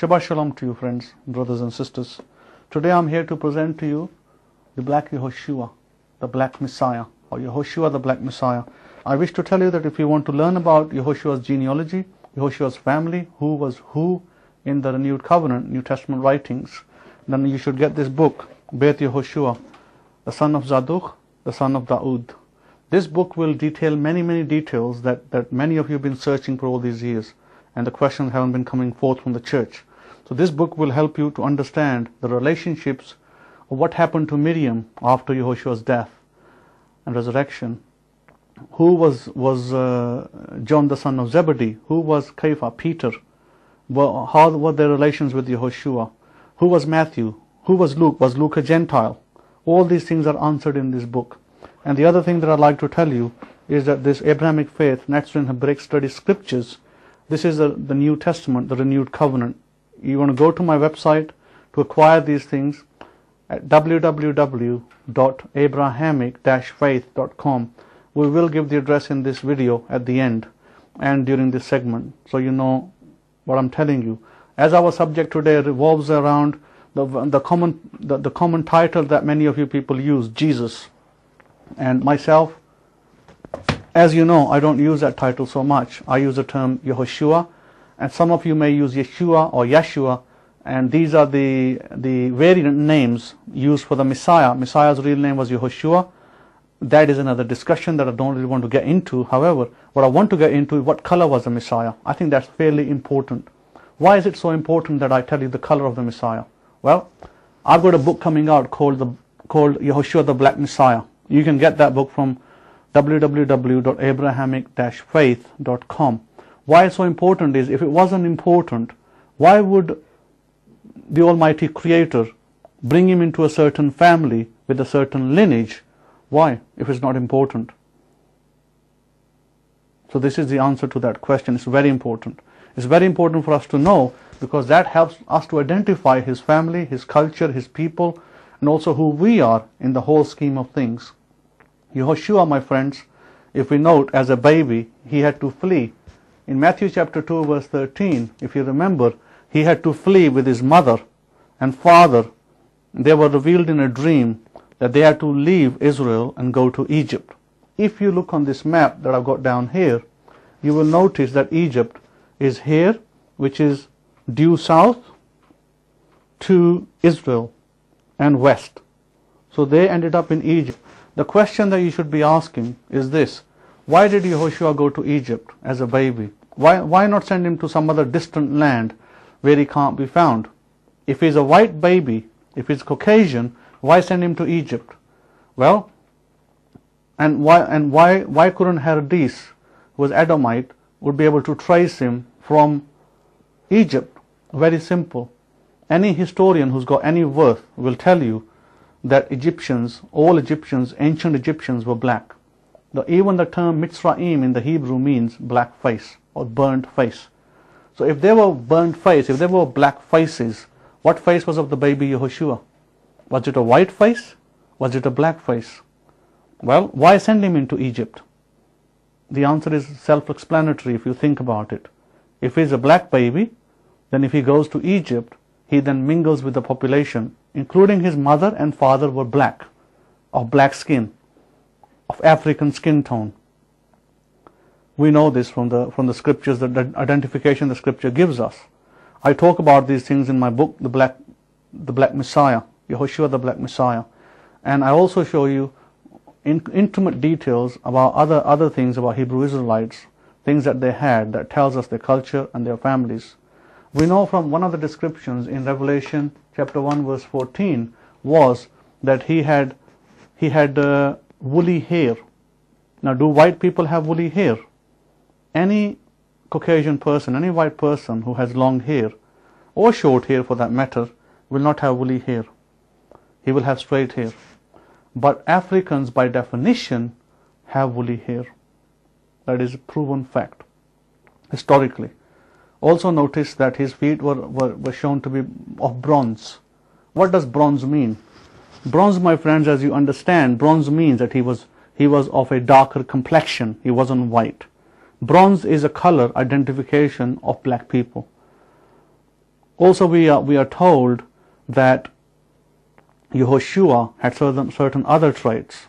Shabbat Shalom to you, friends, brothers and sisters. Today I'm here to present to you the Black Yahushua, the Black Messiah, or Yahushua, the Black Messiah. I wish to tell you that if you want to learn about Yahushua's genealogy, Yahushua's family, who was who in the Renewed Covenant, New Testament writings, then you should get this book, Beit Yahushua, the son of Zadok, the son of Daud. This book will detail many, many details that, that many of you have been searching for all these years, and the questions haven't been coming forth from the church. So this book will help you to understand the relationships of what happened to Miriam after Yahushua's death and resurrection. Who was, was uh, John the son of Zebedee? Who was Kepha, Peter? How were their relations with Yahushua? Who was Matthew? Who was Luke? Was Luke a Gentile? All these things are answered in this book. And the other thing that I'd like to tell you is that this Abrahamic faith, Nazarene Hebraic Study Scriptures, this is the New Testament, the renewed covenant. You want to go to my website to acquire these things at www.abrahamic-faith.com. We will give the address in this video at the end and during this segment so you know what I'm telling you. As our subject today revolves around the, the common the, the common title that many of you people use, Jesus. And myself, as you know, I don't use that title so much. I use the term Yahushua, and some of you may use Yeshua or Yeshua, and these are the the variant names used for the Messiah. Messiah's real name was Yahushua. That is another discussion that I don't really want to get into. However, what I want to get into is what color was the Messiah. I think that's fairly important. Why is it so important that I tell you the color of the Messiah? Well, I've got a book coming out called the called Yahushua the Black Messiah. You can get that book from www.abrahamic-faith.com. Why it's so important is if it wasn't important, why would the Almighty Creator bring him into a certain family with a certain lineage? Why, if it's not important? So this is the answer to that question. It's very important. It's very important for us to know because that helps us to identify his family, his culture, his people, and also who we are in the whole scheme of things. Yahushua, my friends, if we note as a baby, he had to flee. In Matthew chapter 2 verse 13, if you remember, he had to flee with his mother and father. They were revealed in a dream that they had to leave Israel and go to Egypt. If you look on this map that I've got down here, you will notice that Egypt is here, which is due south to Israel and west. So they ended up in Egypt. The question that you should be asking is this why did Yahushua go to Egypt as a baby? Why, why not send him to some other distant land where he can't be found? If he's a white baby, if he's Caucasian, why send him to Egypt? Well, and why and why why couldn't Herodes, who was Edomite, would be able to trace him from Egypt? Very simple. Any historian who's got any worth will tell you that Egyptians, all Egyptians, ancient Egyptians were black. The, even the term Mitzrayim in the Hebrew means black face or burnt face. So if they were burnt face, if they were black faces, what face was of the baby Yahushua? Was it a white face? Was it a black face? Well, why send him into Egypt? The answer is self-explanatory if you think about it. If he's a black baby, then if he goes to Egypt, he then mingles with the population, including his mother and father were black, of black skin, of African skin tone. We know this from the from the scriptures, the identification the scripture gives us. I talk about these things in my book, The Black the Black Messiah, Yahushua the Black Messiah. And I also show you in, intimate details about other other things about Hebrew Israelites, things that they had that tells us their culture and their families. We know from one of the descriptions in Revelation chapter 1 verse 14 was that he had he had uh, woolly hair. Now do white people have woolly hair? Any Caucasian person, any white person who has long hair or short hair for that matter will not have woolly hair. He will have straight hair. But Africans by definition have woolly hair. That is a proven fact historically. Also notice that his feet were, were, were shown to be of bronze. What does bronze mean? Bronze, my friends, as you understand, bronze means that he was he was of a darker complexion. He wasn't white. Bronze is a color identification of black people. Also, we are, we are told that Yahushua had certain, certain other traits.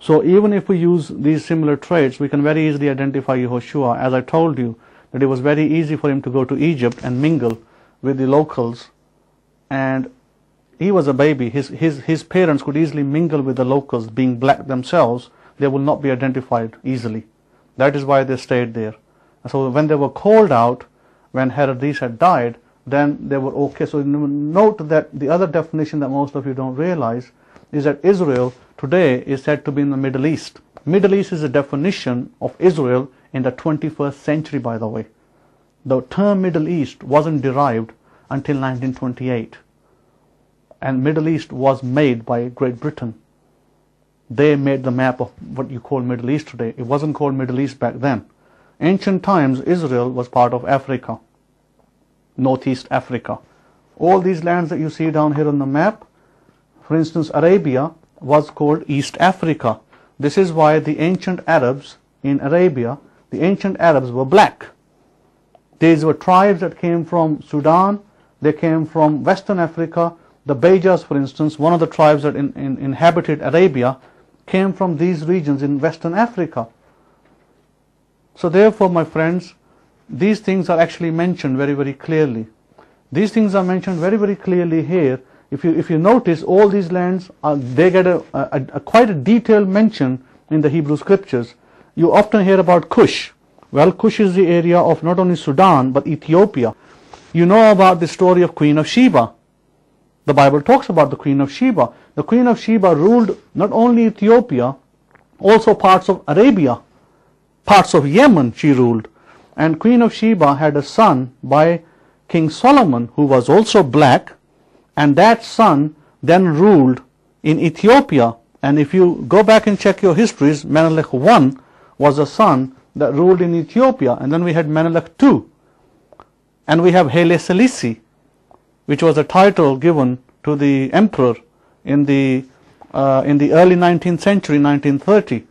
So even if we use these similar traits, we can very easily identify Yahushua. As I told you, that it was very easy for him to go to Egypt and mingle with the locals. And he was a baby. His, his, his parents could easily mingle with the locals, being black themselves. They will not be identified easily. That is why they stayed there. So when they were called out, when Herodes had died, then they were okay. So note that the other definition that most of you don't realize is that Israel today is said to be in the Middle East. Middle East is a definition of Israel in the 21st century, by the way. The term Middle East wasn't derived until 1928. And Middle East was made by Great Britain. They made the map of what you call Middle East today. It wasn't called Middle East back then. Ancient times, Israel was part of Africa, Northeast Africa. All these lands that you see down here on the map, for instance, Arabia was called East Africa. This is why the ancient Arabs in Arabia, the ancient Arabs were black. These were tribes that came from Sudan, they came from Western Africa. The Bejas, for instance, one of the tribes that in, in, inhabited Arabia, came from these regions in Western Africa. So therefore, my friends, these things are actually mentioned very, very clearly. These things are mentioned very, very clearly here. If you, if you notice, all these lands, are, they get a, a, a quite a detailed mention in the Hebrew scriptures. You often hear about Cush. Well, Cush is the area of not only Sudan, but Ethiopia. You know about the story of Queen of Sheba. The Bible talks about the Queen of Sheba. The Queen of Sheba ruled not only Ethiopia, also parts of Arabia, parts of Yemen she ruled. And Queen of Sheba had a son by King Solomon who was also black and that son then ruled in Ethiopia. And if you go back and check your histories, Menelik I was a son that ruled in Ethiopia and then we had Menelik II and we have Haile Selassie which was a title given to the emperor in the uh, in the early 19th century 1930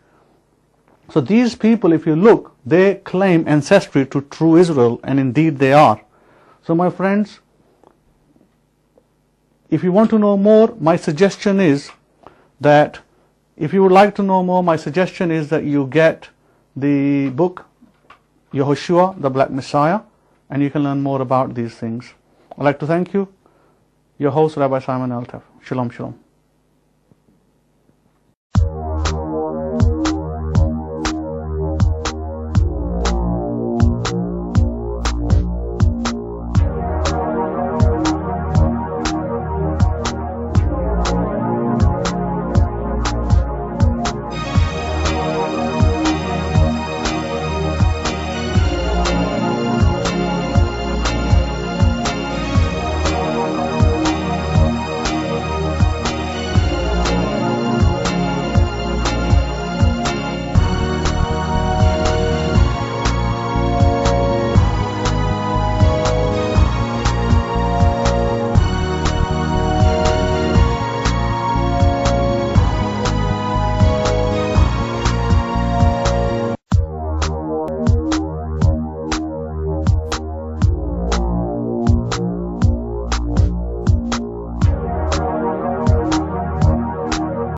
so these people if you look they claim ancestry to true Israel and indeed they are so my friends if you want to know more my suggestion is that if you would like to know more my suggestion is that you get the book Yahushua the Black Messiah and you can learn more about these things. I'd like to thank you, your host, Rabbi Simon Altaf. Shalom, shalom.